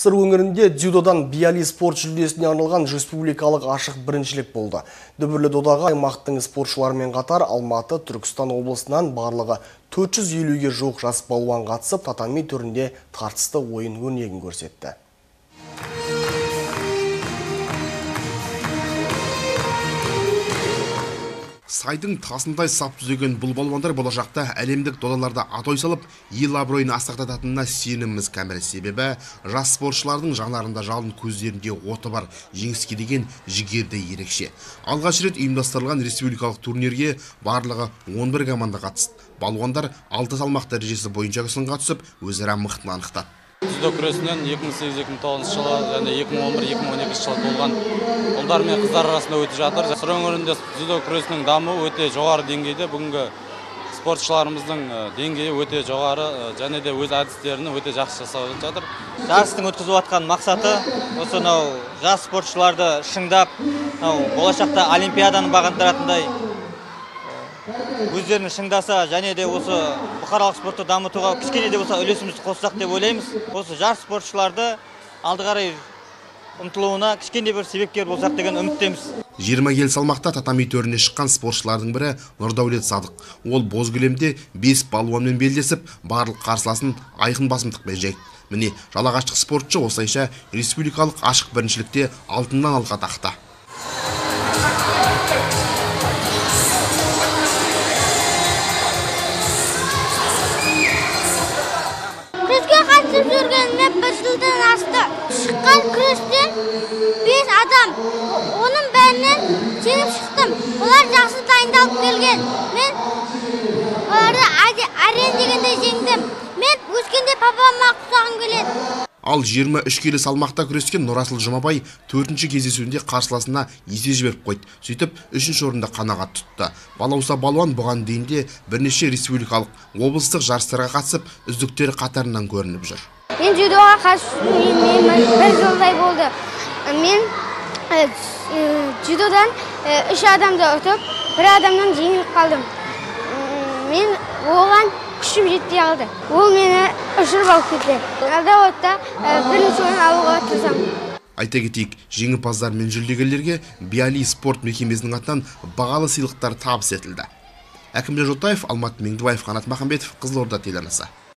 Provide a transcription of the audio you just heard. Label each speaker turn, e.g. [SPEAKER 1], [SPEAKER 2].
[SPEAKER 1] Сыр өңірінде дзюдодан биали спорт жүлдесіне арналған республикалық ашық біріншілік болды. Дүбірлі додаға аймақтың спортшыларымен қатар Алматы, Түркістан облысынан барлығы 450-ге жоқ жас балуан қатысып, татами түрінде тартысты ойын өрнегін көрсетті.
[SPEAKER 2] Сайдың тасындай сап түзеген бұл балуандар болашақта әлемдік додаларда атой салып ел абыройын асқақтататынына сеніміміз кәміл. Себебі жас спортшылардың жанарында жалын көздерінде оты бар жеңіске деген жігерде ерекше. Алғаш рет ұйымдастырылған республикалық турнирге барлығы 11 команда қатысты. Балуандар алты салмақ дәрежесі бойынша сынға түсіп өзара мықтыны анықтады.
[SPEAKER 3] Дзюдо күресінен 2008-2009 жылы және 2011-2012 жылы болған ұлдар мен қыздар арасында өтіп жатыр. Сыр өңірінде дзюдо күресінің дамуы өте жоғары деңгейде. Бүгінгі спортшыларымыздың деңгейі өте жоғары және де өз әдістерін өте жақсы жасап жатыр.
[SPEAKER 4] Жарыстың өткізіп жатқан мақсаты осы мынау жас спортшыларды шыңдап болашақта олимпиаданы бағындыратындай өздерін шыңдаса және де осы бұқаралық спортты дамытуға кішкене де болса үлесімізді қоссақ деп ойлаймыз. Осы жас спортшыларды алды қарай ұмтылуына кішкене бір себепкер болсақ деген үміттеміз.
[SPEAKER 2] Жиырма келі салмақта татами төріне шыққан спортшылардың бірі нұрдәулет садық. Ол боз кілемде бес балуанмен белдесіп барлық қарсыласын айқын басымдықпен жеңді міне жалағаштық спортшы осылайша республикалық ашық біріншілікте алтыннан алқа тақты.
[SPEAKER 5] Бір жылдан асты шыққан күрестен бес адам оның бәрінен жеңіп шықтым олар жақсы дайындалып келген мен оларды әрең дегенде жеңдім мен өскенде папама құшағым келеді
[SPEAKER 2] ал 23 келі салмақта күрескен нұрасыл жұмабай төртінші кездесуінде қарсыласына есе жіберіп қойды сөйтіп үшінші орында қанағат тұтты. Балауса балуан бұған дейін де бірнеше республикалық облыстық жарыстарға қатысып үздіктер қатарынан көрініп жүр.
[SPEAKER 5] Мен дзюдоға қатысуым бір жылдай болды мен дзюдодан үш адамды ұтып бір адамнан жеңіліп қалдым мен оған күшім жетпей қалды ол мені ұшырып алып кетті алдағы бірінші орын алуға тырысамын
[SPEAKER 2] айта кетейік жеңімпаздар мен жүлдегерлерге биали спорт мекемесінің атынан бағалы сыйлықтар табыс етілді. Әкімжан жолтаев алмат меңдібаев қанат махамбетов қызылорда телеарнасы.